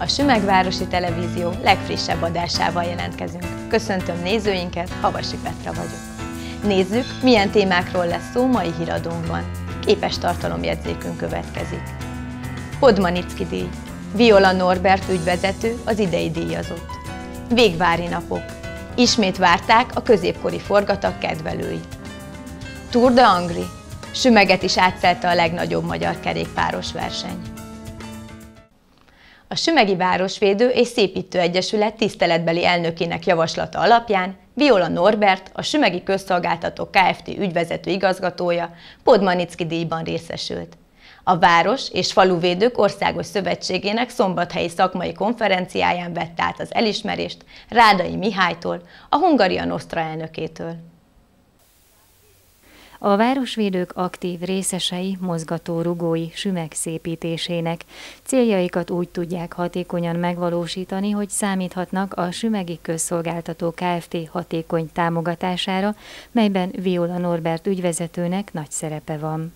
A Sümegvárosi Televízió legfrissebb adásával jelentkezünk. Köszöntöm nézőinket, Havasi Petra vagyok. Nézzük, milyen témákról lesz szó mai híradónkban. Képes tartalomjegyzékünk következik. Podmanicki díj. Viola Norbert ügyvezető, az idei díjazott. Végvári napok. Ismét várták a középkori forgatag kedvelői. Tour de Angri. Sümeget is átszelte a legnagyobb magyar kerékpáros verseny. A Sümegi Városvédő és Szépítő Egyesület tiszteletbeli elnökének javaslata alapján Viola Norbert, a Sümegi Közszolgáltató Kft. ügyvezető igazgatója Podmanicki díjban részesült. A Város és Faluvédők Országos Szövetségének szombathelyi szakmai konferenciáján vett át az elismerést Rádai Mihálytól, a Hungaria Nostra elnökétől. A városvédők aktív részesei, mozgató rugói sümeg szépítésének. Céljaikat úgy tudják hatékonyan megvalósítani, hogy számíthatnak a Sümegi Közszolgáltató Kft. hatékony támogatására, melyben Viola Norbert ügyvezetőnek nagy szerepe van.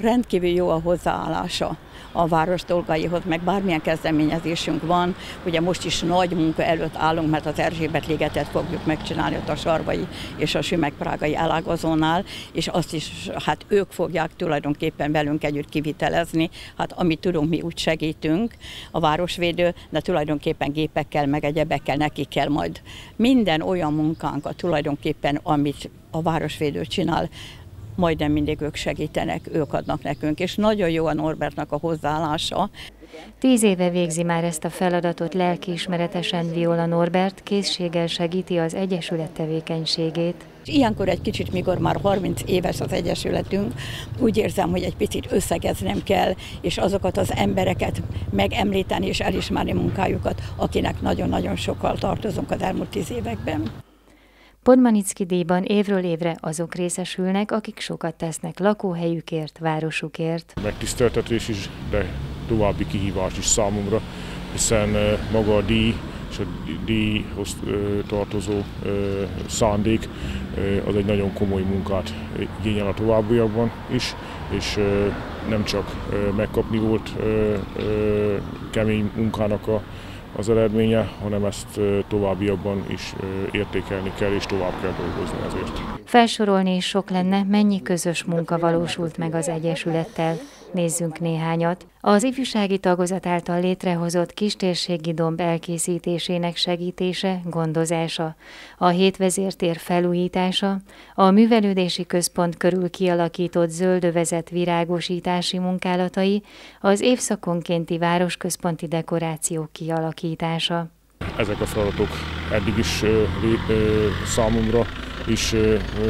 Rendkívül jó a hozzáállása a város dolgaihoz, meg bármilyen kezdeményezésünk van. Ugye most is nagy munka előtt állunk, mert az Erzsébet ligetet fogjuk megcsinálni ott a Sarvai és a Sümeg-Prágai elágazónál, és azt is, hát ők fogják tulajdonképpen velünk együtt kivitelezni. Hát amit tudunk, mi úgy segítünk, a városvédő, de tulajdonképpen gépekkel, meg egyebekkel neki kell majd minden olyan munkánkat tulajdonképpen, amit a városvédő csinál, majdnem mindig ők segítenek, ők adnak nekünk, és nagyon jó a Norbertnak a hozzáállása. Tíz éve végzi már ezt a feladatot lelkiismeretesen Viola Norbert, készséggel segíti az Egyesület tevékenységét. Ilyenkor egy kicsit, mikor már 30 éves az Egyesületünk, úgy érzem, hogy egy picit összegeznem kell, és azokat az embereket megemlíteni és elismerni munkájukat, akinek nagyon-nagyon sokkal tartozunk az elmúlt tíz években. Podmanicki díjban évről évre azok részesülnek, akik sokat tesznek lakóhelyükért, városukért. Megtiszteltetés is, de további kihívás is számomra, hiszen maga a díj és a díjhoz tartozó szándék az egy nagyon komoly munkát igényel a továbbiakban is, és nem csak megkapni volt kemény munkának a az eredménye, hanem ezt továbbiakban is értékelni kell, és tovább kell dolgozni ezért. Felsorolni is sok lenne, mennyi közös munka valósult meg az Egyesülettel. Nézzünk néhányat. Az ifjúsági tagozat által létrehozott kistérségi domb elkészítésének segítése, gondozása, a hétvezértér felújítása, a művelődési központ körül kialakított zöldövezet virágosítási munkálatai, az évszakonkénti városközponti dekorációk kialakítása. Ezek a feladatok eddig is ö, számomra is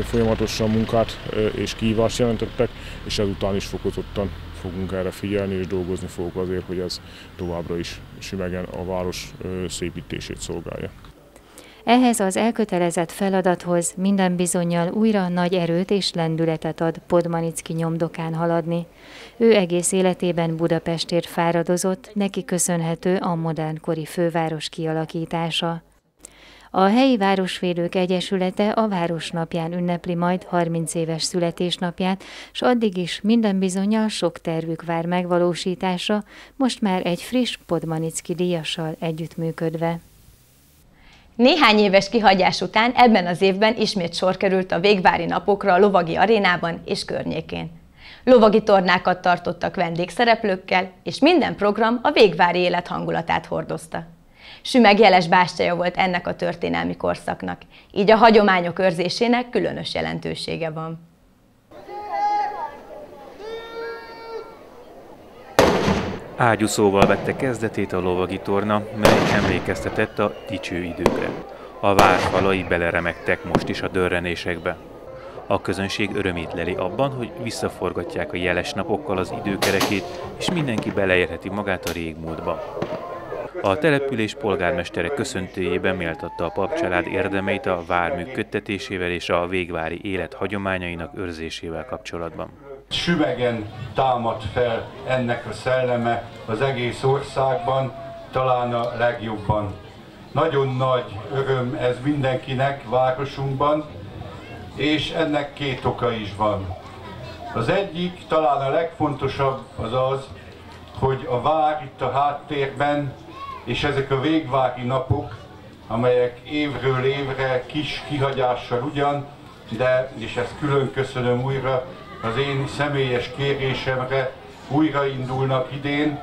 folyamatosan munkát és kihívást jelentettek, és ezután is fokozottan fogunk erre figyelni, és dolgozni fogok azért, hogy ez továbbra is simegen a város szépítését szolgálja. Ehhez az elkötelezett feladathoz minden bizonyal újra nagy erőt és lendületet ad Podmanicki nyomdokán haladni. Ő egész életében Budapestért fáradozott, neki köszönhető a modernkori főváros kialakítása. A helyi Városvédők Egyesülete a Városnapján ünnepli majd 30 éves születésnapját, s addig is minden bizonyal sok tervük vár megvalósításra, most már egy friss Podmanicki díjassal együttműködve. Néhány éves kihagyás után ebben az évben ismét sor került a végvári napokra a Lovagi Arénában és környékén. Lovagi tornákat tartottak vendégszereplőkkel, és minden program a végvári élet hangulatát hordozta. Sümeg jeles bástyája volt ennek a történelmi korszaknak, így a hagyományok őrzésének különös jelentősége van. Ágyúszóval vette kezdetét a lovagi torna, mely emlékeztetett a dicső időkre. A várfalai beleremegtek most is a dörrenésekbe. A közönség örömét leli abban, hogy visszaforgatják a jeles napokkal az időkerekét, és mindenki beleérheti magát a régmúltba. A település polgármestere köszöntőjében méltatta a papcsalád érdemeit a vár működtetésével és a végvári élet hagyományainak őrzésével kapcsolatban. Süvegen támad fel ennek a szelleme az egész országban, talán a legjobban. Nagyon nagy öröm ez mindenkinek városunkban, és ennek két oka is van. Az egyik, talán a legfontosabb az az, hogy a vár itt a háttérben és ezek a végvági napok, amelyek évről évre kis kihagyással ugyan, de, és ezt külön köszönöm újra, az én személyes kérésemre újraindulnak idén.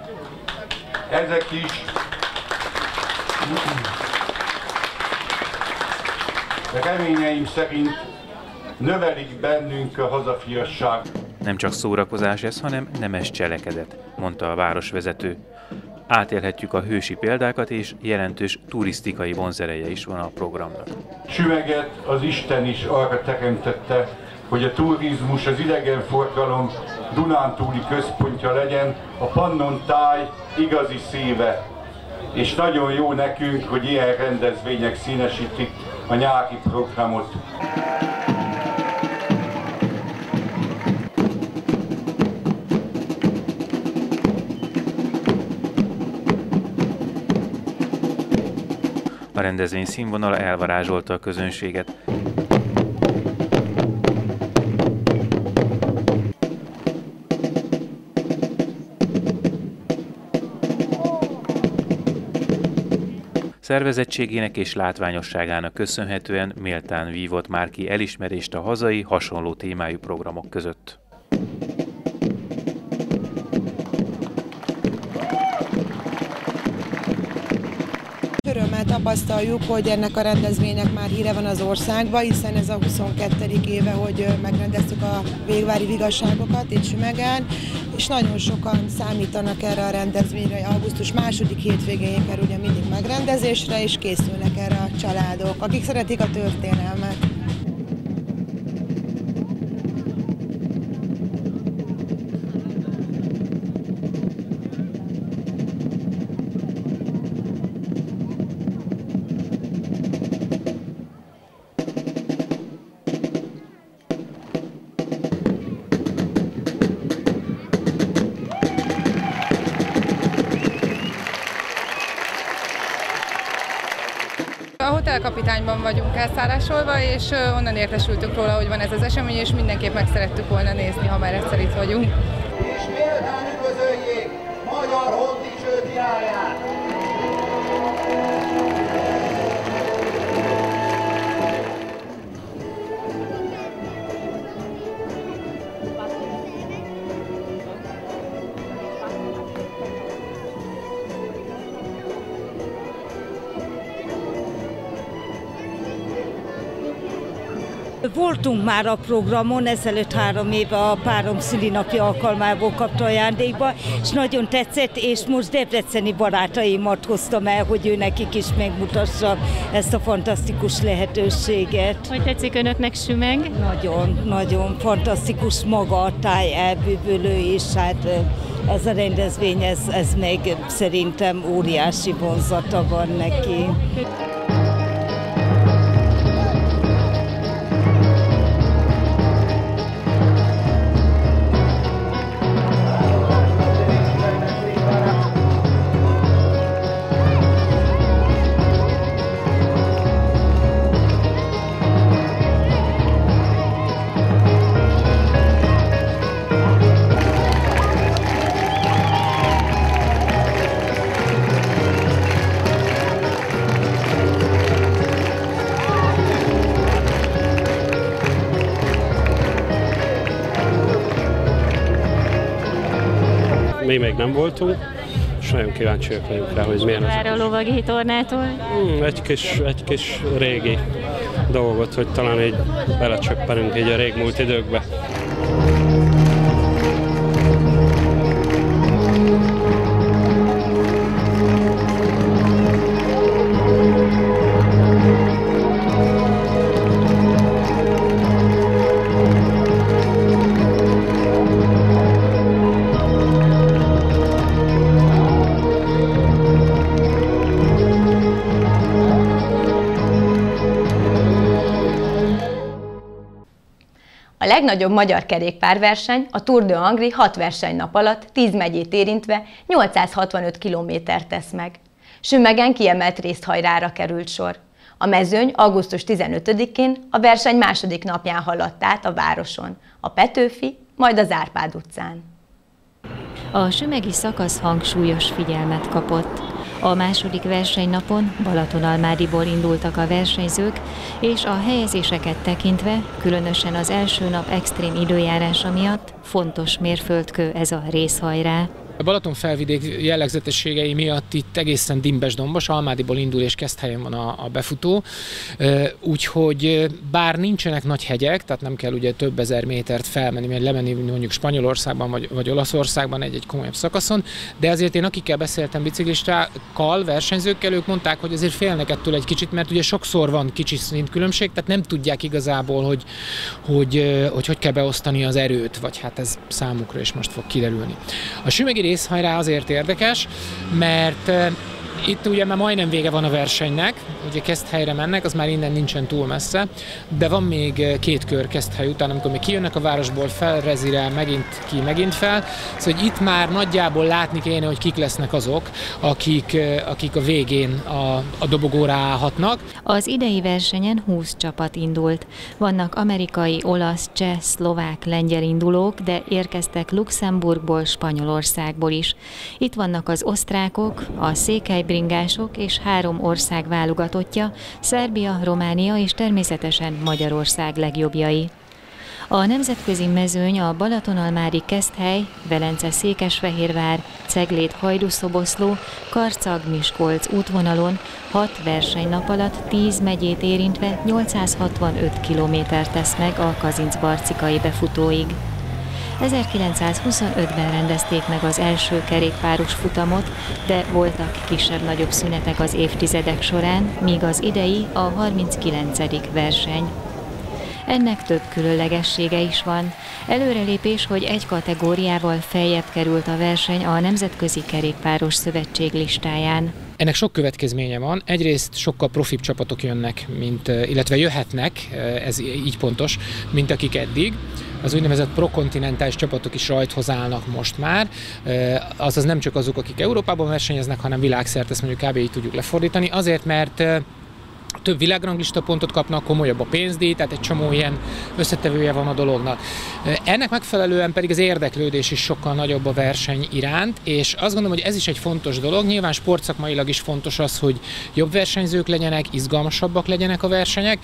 Ezek is reményeim szerint növelik bennünk a hazafiasság. Nem csak szórakozás ez, hanem nemes cselekedet, mondta a városvezető. Átélhetjük a hősi példákat, és jelentős turisztikai vonzereje is van a programnak. Süveget az Isten is arra teremtette, hogy a turizmus, az idegenforgalom Dunántúli központja legyen, a Pannon táj igazi szíve. És nagyon jó nekünk, hogy ilyen rendezvények színesítik a nyári programot. A rendezvény színvonala elvarázsolta a közönséget. Szervezettségének és látványosságának köszönhetően méltán vívott már ki elismerést a hazai, hasonló témájú programok között. Tapasztaljuk, hogy ennek a rendezvénynek már híre van az országban, hiszen ez a 22. éve, hogy megrendeztük a végvári vigasságokat itt Sümegen, és nagyon sokan számítanak erre a rendezvényre. Augusztus második hétvégén kerül ugye mindig megrendezésre, és készülnek erre a családok, akik szeretik a történelmet. A hotelkapitányban vagyunk elszállásolva, és onnan értesültük róla, hogy van ez az esemény, és mindenképp meg szerettük volna nézni, ha már egyszer itt vagyunk. És méltán üdvözöljék magyar hondicső királyát! Voltunk már a programon, ezelőtt három éve a párom szülinapja alkalmából kapta ajándékba, és nagyon tetszett, és most debreceni barátaimat hoztam el, hogy ő nekik is megmutassa ezt a fantasztikus lehetőséget. Hogy tetszik önöknek Sümeg? Nagyon, nagyon fantasztikus maga a táj elbűvölő, és hát ez a rendezvény, ez, ez meg szerintem óriási vonzata van neki. Mi még nem voltunk, és nagyon kíváncsiak vagyunk rá, hogy milyen az. Vár a lovagi tornától. Hmm, egy, kis, egy kis régi dolgot, hogy talán így belecsöppenünk így a régmúlt időkbe. A legnagyobb magyar kerékpárverseny, a Tour de Angri 6 versenynap alatt 10 megyét érintve 865 kilométert tesz meg. Sümegen kiemelt részthajrára került sor. A mezőny augusztus 15-én a verseny második napján haladt át a városon, a Petőfi, majd az Árpád utcán. A sümegi szakasz hangsúlyos figyelmet kapott. A második versenynapon Balatonalmádiból indultak a versenyzők, és a helyezéseket tekintve, különösen az első nap extrém időjárása miatt fontos mérföldkő ez a részhajrá. A Balaton felvidék jellegzetességei miatt itt egészen dimbes dombos, Almádiból indul és kezd helyen van a, a befutó, úgyhogy bár nincsenek nagy hegyek, tehát nem kell ugye több ezer métert felmenni, mert lemenni mondjuk Spanyolországban vagy, vagy Olaszországban egy-egy komolyabb szakaszon, de azért én akikkel beszéltem biciklistákkal, versenyzőkkel, ők mondták, hogy azért félnek ettől egy kicsit, mert ugye sokszor van kicsi szintkülönbség, tehát nem tudják igazából, hogy hogy, hogy, hogy kell beosztani az erőt, vagy hát ez számukra is most fog kiderülni. A Sümegi részhajrá azért érdekes, mert itt ugye már majdnem vége van a versenynek, ugye kezd helyre mennek, az már innen nincsen túl messze, de van még két kör kezd hely után, amikor még kijönnek a városból, felrezire, megint ki, megint fel. Szóval hogy itt már nagyjából látni kéne, hogy kik lesznek azok, akik, akik a végén a, a dobogóra állhatnak. Az idei versenyen 20 csapat indult. Vannak amerikai, olasz, cseh, szlovák, lengyel indulók, de érkeztek Luxemburgból, Spanyolországból is. Itt vannak az osztrákok, a székely bringások és három ország válogatottja, Szerbia, Románia és természetesen Magyarország legjobbjai. A nemzetközi mezőny a Balatonalmári Keszthely, Velence Székesfehérvár, Ceglét Hajdúszoboszló, Karcag Miskolc útvonalon 6 versenynap alatt 10 megyét érintve 865 kilométer tesz meg a Kazincbarcikai befutóig. 1925-ben rendezték meg az első kerékpáros futamot, de voltak kisebb-nagyobb szünetek az évtizedek során, míg az idei a 39. verseny. Ennek több különlegessége is van. Előrelépés, hogy egy kategóriával feljebb került a verseny a Nemzetközi Kerékpáros Szövetség listáján. Ennek sok következménye van. Egyrészt sokkal profibb csapatok jönnek, mint, illetve jöhetnek, ez így pontos, mint akik eddig. Az úgynevezett prokontinentális csapatok is rajthoz állnak most már. Azaz nem csak azok, akik Európában versenyeznek, hanem világszerte, ezt mondjuk kb. így tudjuk lefordítani. Azért, mert több világranglista pontot kapnak, komolyabb a pénzdíj, tehát egy csomó ilyen összetevője van a dolognak. Ennek megfelelően pedig az érdeklődés is sokkal nagyobb a verseny iránt, és azt gondolom, hogy ez is egy fontos dolog. Nyilván sportszakmailag is fontos az, hogy jobb versenyzők legyenek, izgalmasabbak legyenek a versenyek.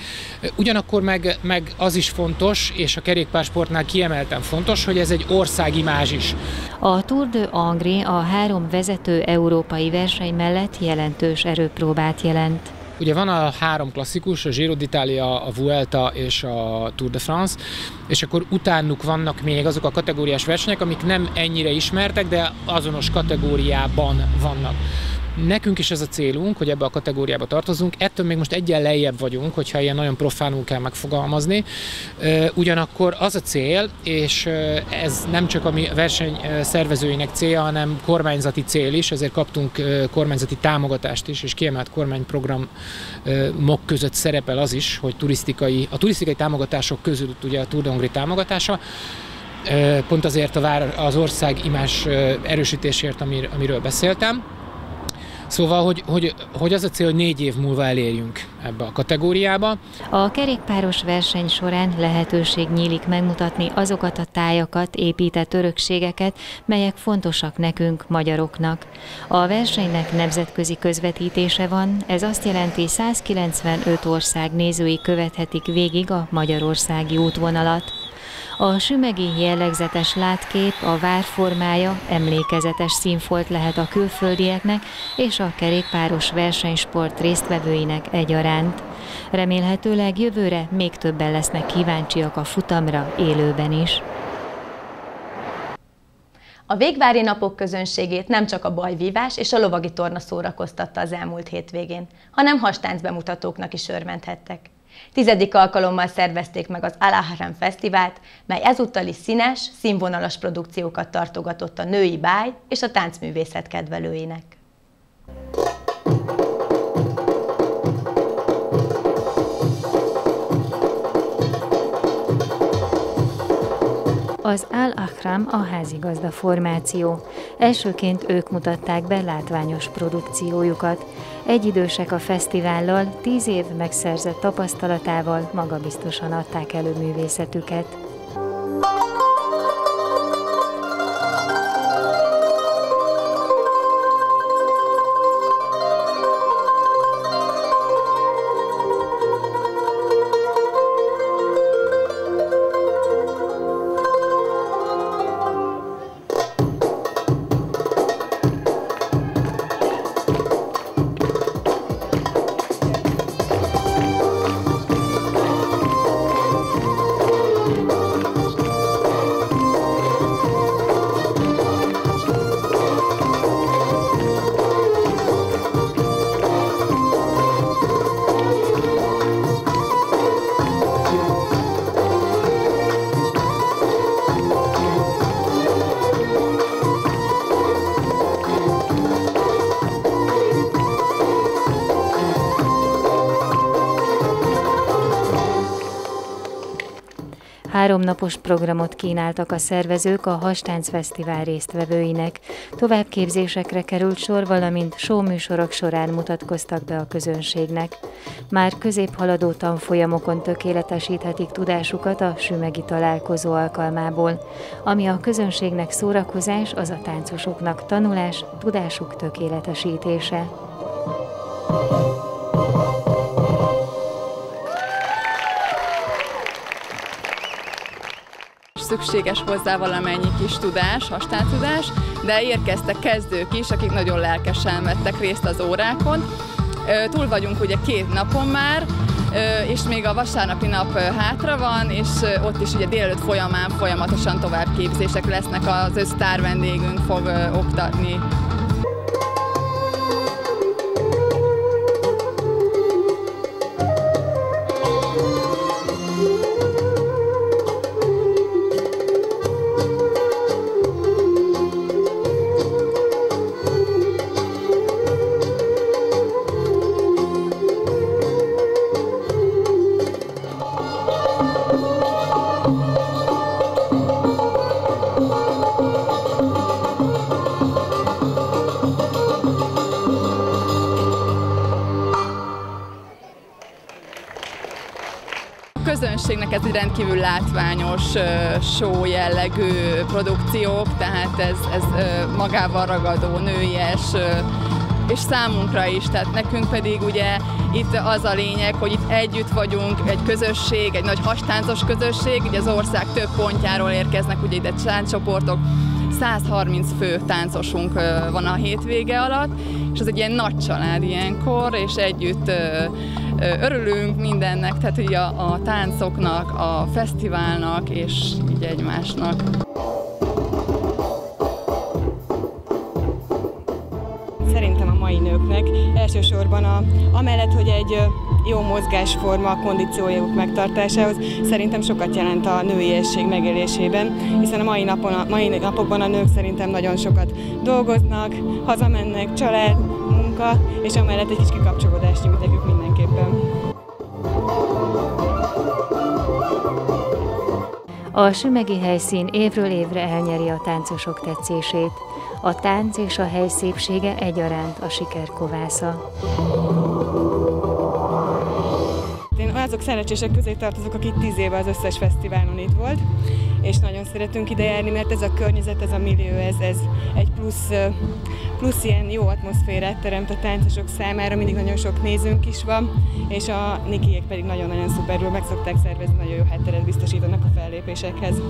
Ugyanakkor meg, meg az is fontos, és a kerékpársportnál kiemelten fontos, hogy ez egy országimázs is. A Tour de Angri a három vezető európai verseny mellett jelentős erőpróbát jelent. Ugye van a három klasszikus, a Giro d'Italia, a Vuelta és a Tour de France, és akkor utánuk vannak még azok a kategóriás versenyek, amik nem ennyire ismertek, de azonos kategóriában vannak. Nekünk is ez a célunk, hogy ebbe a kategóriába tartozunk, ettől még most egyen lejjebb vagyunk, hogyha ilyen nagyon profánul kell megfogalmazni. Ugyanakkor az a cél, és ez nem csak a mi verseny szervezőinek célja, hanem kormányzati cél is, ezért kaptunk kormányzati támogatást is, és kiemelt kormányprogramok között szerepel az is, hogy turisztikai, a turisztikai támogatások között ugye a Tour de támogatása, pont azért a vár, az ország imás erősítésért, amiről beszéltem. Szóval, hogy, hogy, hogy az a cél, hogy négy év múlva elérjünk ebbe a kategóriába. A kerékpáros verseny során lehetőség nyílik megmutatni azokat a tájakat, épített örökségeket, melyek fontosak nekünk, magyaroknak. A versenynek nemzetközi közvetítése van, ez azt jelenti 195 ország nézői követhetik végig a magyarországi útvonalat. A sümegi jellegzetes látkép, a várformája emlékezetes színfolt lehet a külföldieknek és a kerékpáros versenysport résztvevőinek egyaránt. Remélhetőleg jövőre még többen lesznek kíváncsiak a futamra élőben is. A végvári napok közönségét nem csak a bajvívás és a lovagi torna szórakoztatta az elmúlt hétvégén, hanem hastánc bemutatóknak is örvendhettek. Tizedik alkalommal szervezték meg az Alaharem Fesztivált, mely ezúttal is színes, színvonalas produkciókat tartogatott a női báj és a táncművészet kedvelőinek. Az Al-Akram a házigazda formáció. Elsőként ők mutatták be látványos produkciójukat. Egyidősek a fesztivállal, tíz év megszerzett tapasztalatával magabiztosan adták elő művészetüket. Három napos programot kínáltak a szervezők a Hastánc Fesztivál résztvevőinek. Továbbképzésekre került sor, valamint showműsorok során mutatkoztak be a közönségnek. Már középhaladó tanfolyamokon tökéletesíthetik tudásukat a sümegi találkozó alkalmából. Ami a közönségnek szórakozás, az a táncosoknak tanulás, tudásuk tökéletesítése. Szükséges hozzá valamennyi kis tudás, hastántudás, de érkeztek kezdők is, akik nagyon lelkesen vettek részt az órákon. Túl vagyunk ugye két napon már, és még a vasárnapi nap hátra van, és ott is ugye délelőtt folyamán folyamatosan továbbképzések lesznek, az össztár vendégünk fog oktatni rendkívül látványos show jellegű produkciók, tehát ez, ez magával ragadó, nőies, és számunkra is, tehát nekünk pedig ugye itt az a lényeg, hogy itt együtt vagyunk, egy közösség, egy nagy hastáncos közösség, ugye az ország több pontjáról érkeznek ugye ide táncsoportok, 130 fő táncosunk van a hétvége alatt, és ez egy ilyen nagy család ilyenkor, és együtt örülünk mindennek, tehát ugye a, a táncoknak, a fesztiválnak és így egymásnak. Szerintem a mai nőknek elsősorban a, amellett, hogy egy jó mozgásforma a kondíciójuk megtartásához szerintem sokat jelent a nőiesség megélésében, hiszen a mai, napon, a mai napokban a nők szerintem nagyon sokat dolgoznak, hazamennek, család, munka, és amellett egy kis kikapcsolódást nyújt nekük A sümegi helyszín évről évre elnyeri a táncosok tetszését. A tánc és a hely szépsége egyaránt a siker kovásza. Azok szerencsések közé tartozok, akik tíz éve az összes fesztiválon itt volt, és nagyon szeretünk ide járni, mert ez a környezet, ez a millió, ez, ez egy plusz, plusz ilyen jó atmoszférát teremt a táncosok számára, mindig nagyon sok nézőnk is van, és a Nikiek pedig nagyon-nagyon szuperül meg szokták szervezni, nagyon jó hátteret biztosítanak a fellépésekhez.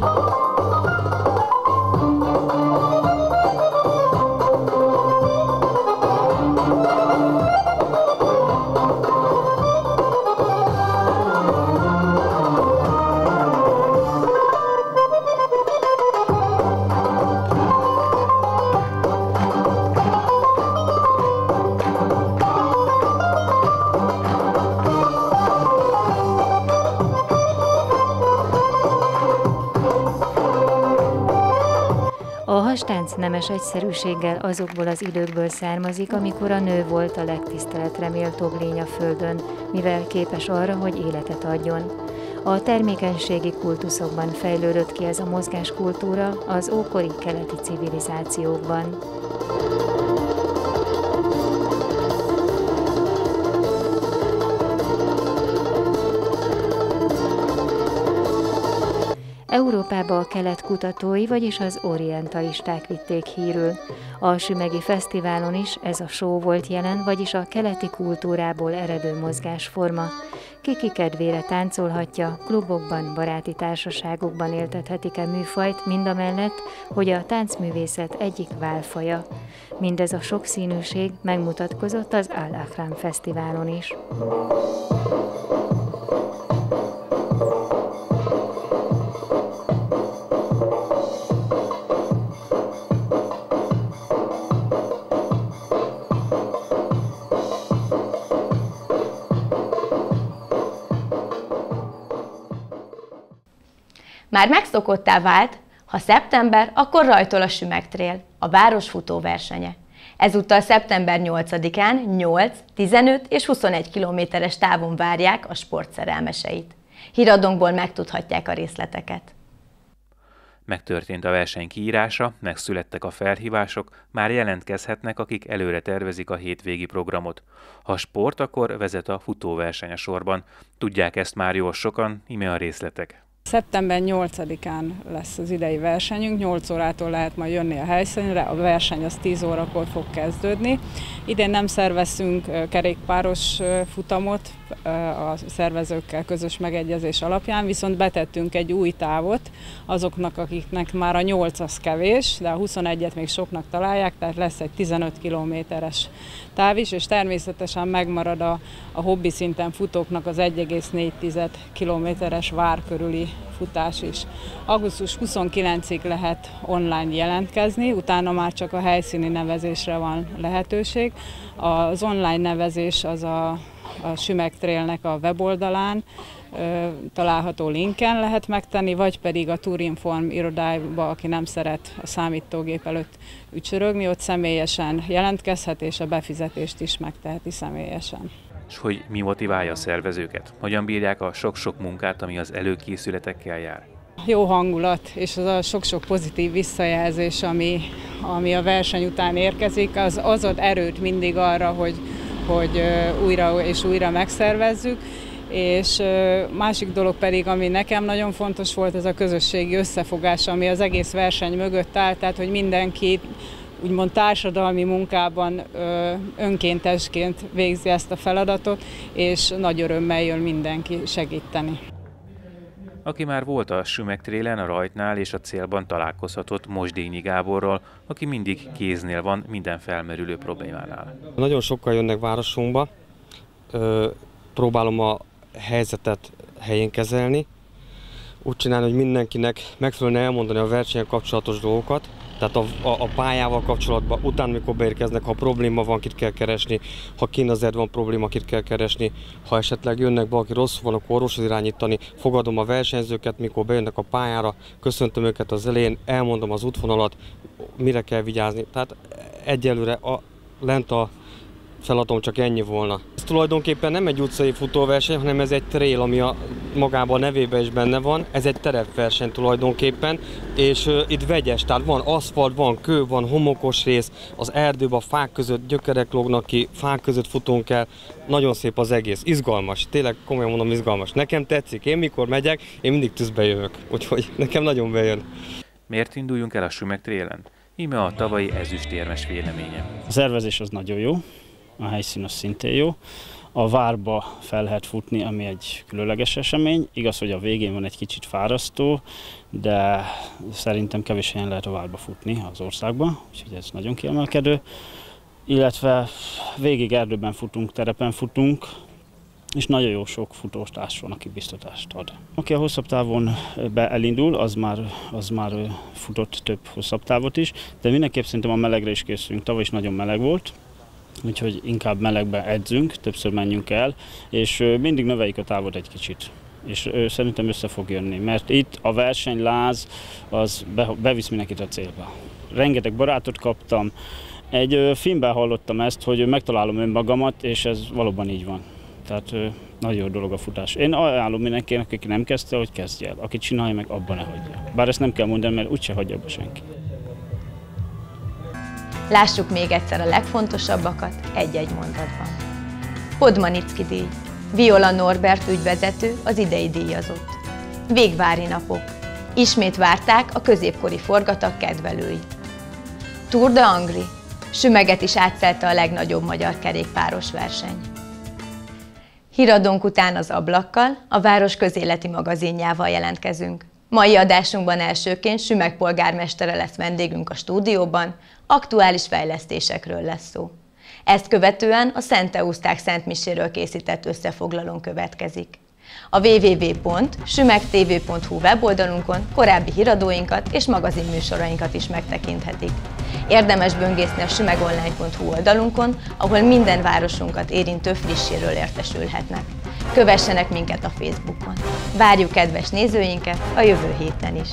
Hastánc nemes egyszerűséggel azokból az időkből származik, amikor a nő volt a legtiszteletre méltóbb lény a földön, mivel képes arra, hogy életet adjon. A termékenységi kultuszokban fejlődött ki ez a mozgáskultúra az ókori keleti civilizációkban. Európába a kelet kutatói, vagyis az orientalisták vitték hírül. A Sümegi Fesztiválon is ez a show volt jelen, vagyis a keleti kultúrából eredő mozgásforma. Kiki kedvére táncolhatja, klubokban, baráti társaságokban éltethetik-e műfajt, mindamellett, hogy a táncművészet egyik válfaja. Mindez a sokszínűség megmutatkozott az Al Fesztiválon is. Már megszokottá vált, ha szeptember, akkor rajtol a Sümegtrél, a városfutó versenye. Ezúttal szeptember 8-án 8, 15 és 21 kilométeres távon várják a sportszerelmeseit. Híradónkból megtudhatják a részleteket. Megtörtént a verseny kiírása, megszülettek a felhívások, már jelentkezhetnek, akik előre tervezik a hétvégi programot. Ha sport, akkor vezet a futóverseny a sorban. Tudják ezt már jól sokan, ime a részletek. Szeptember 8-án lesz az idei versenyünk, 8 órától lehet majd jönni a helyszínre, a verseny az 10 órakor fog kezdődni. Idén nem szervezünk kerékpáros futamot a szervezőkkel közös megegyezés alapján, viszont betettünk egy új távot azoknak, akiknek már a 8 az kevés, de a 21-et még soknak találják, tehát lesz egy 15 kilométeres táv is, és természetesen megmarad a, a hobbi szinten futóknak az 1,4 kilométeres vár körüli futás is. Augusztus 29-ig lehet online jelentkezni, utána már csak a helyszíni nevezésre van lehetőség. Az online nevezés az a, a Sümeg Trailnek a weboldalán, található linken lehet megtenni, vagy pedig a Tourinform irodájába, aki nem szeret a számítógép előtt ücsörögni, ott személyesen jelentkezhet, és a befizetést is megteheti személyesen. És hogy mi motiválja a szervezőket? Hogyan bírják a sok-sok munkát, ami az előkészületekkel jár? Jó hangulat, és az a sok-sok pozitív visszajelzés, ami, ami a verseny után érkezik, az, az ad erőt mindig arra, hogy, hogy újra és újra megszervezzük, és másik dolog pedig, ami nekem nagyon fontos volt, ez a közösségi összefogás, ami az egész verseny mögött áll, tehát hogy mindenki úgymond társadalmi munkában önkéntesként végzi ezt a feladatot, és nagy örömmel jön mindenki segíteni. Aki már volt a Sümegtrélen, a rajtnál és a célban találkozhatott Mosdényi Gáborral, aki mindig kéznél van minden felmerülő problémánál. Nagyon sokkal jönnek városunkba, próbálom a helyzetet helyén kezelni, úgy csinálni, hogy mindenkinek megfelelően elmondani a versenyen kapcsolatos dolgokat, tehát a, a, a pályával kapcsolatban, utána mikor beérkeznek, ha probléma van, kit kell keresni, ha kín azért van probléma, kit kell keresni, ha esetleg jönnek valaki rosszul van, akkor orvoshoz irányítani, fogadom a versenyzőket, mikor bejönnek a pályára, köszöntöm őket az elején, elmondom az útvonalat, mire kell vigyázni. Tehát egyelőre a, lent a feladatom csak ennyi volna. Tulajdonképpen nem egy utcai futóverseny, hanem ez egy trail, ami a magában a nevében is benne van. Ez egy terepverseny tulajdonképpen, és uh, itt vegyes, tehát van aszfalt, van kő, van homokos rész, az erdőben, a fák között gyökerek lógnak ki, fák között futunk el. Nagyon szép az egész, izgalmas, tényleg komolyan mondom izgalmas. Nekem tetszik, én mikor megyek, én mindig tűzbe jövök, úgyhogy nekem nagyon bejön. Miért induljunk el a Sümeg Trélen? Íme a tavalyi ezüstérmes véleménye. A szervezés az nagyon jó, a helyszín az szintén jó. A várba fel lehet futni, ami egy különleges esemény. Igaz, hogy a végén van egy kicsit fárasztó, de szerintem kevés helyen lehet a várba futni az országban, úgyhogy ez nagyon kiemelkedő. Illetve végig erdőben futunk, terepen futunk, és nagyon jó sok futóstárs van, aki biztatást ad. Aki a hosszabb távon be elindul, az már, az már futott több hosszabb távot is, de mindenképp szerintem a melegre is készülünk. Tavaly is nagyon meleg volt, úgyhogy inkább melegbe edzünk, többször menjünk el, és mindig növeljük a távot egy kicsit és szerintem össze fog jönni, mert itt a versenyláz az bevisz mindenkit a célba. Rengeteg barátot kaptam, egy filmben hallottam ezt, hogy megtalálom önmagamat, és ez valóban így van. Tehát nagyon jó dolog a futás. Én ajánlom mindenkinek, aki nem kezdte, hogy kezdje el. Aki csinálja, meg abban ne hagyja. Bár ezt nem kell mondani, mert úgyse hagyja abba senki. Lássuk még egyszer a legfontosabbakat egy-egy mondatban. Podmanicki díj. Viola Norbert ügyvezető, az idei díjazott. Végvári napok. Ismét várták a középkori forgatag kedvelői. Tour de Angri. Sümeget is átszelte a legnagyobb magyar kerékpáros verseny. Híradónk után az ablakkal, a város közéleti magazinjával jelentkezünk. Mai adásunkban elsőként Sümeg polgármestere lesz vendégünk a stúdióban, aktuális fejlesztésekről lesz szó. Ezt követően a Szent Euszták Szent Miséről készített összefoglalón következik. A www.sümegtv.hu weboldalunkon korábbi híradóinkat és magazinműsorainkat is megtekinthetik. Érdemes böngészni a sümegonline.hu oldalunkon, ahol minden városunkat érintő frisséről értesülhetnek. Kövessenek minket a Facebookon. Várjuk kedves nézőinket a jövő héten is!